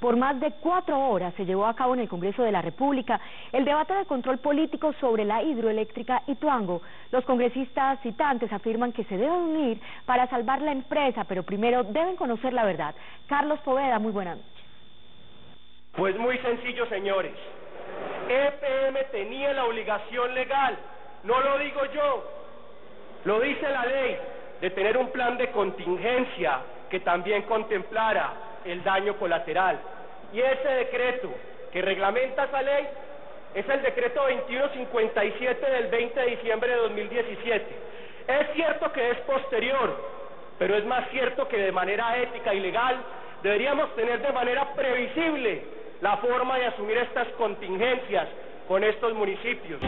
Por más de cuatro horas se llevó a cabo en el Congreso de la República el debate de control político sobre la hidroeléctrica Ituango. Los congresistas citantes afirman que se deben unir para salvar la empresa, pero primero deben conocer la verdad. Carlos Poveda, muy buenas noches. Pues muy sencillo, señores. EPM tenía la obligación legal, no lo digo yo, lo dice la ley, de tener un plan de contingencia que también contemplara el daño colateral. Y ese decreto que reglamenta esa ley es el decreto 2157 del 20 de diciembre de 2017. Es cierto que es posterior, pero es más cierto que de manera ética y legal deberíamos tener de manera previsible la forma de asumir estas contingencias con estos municipios.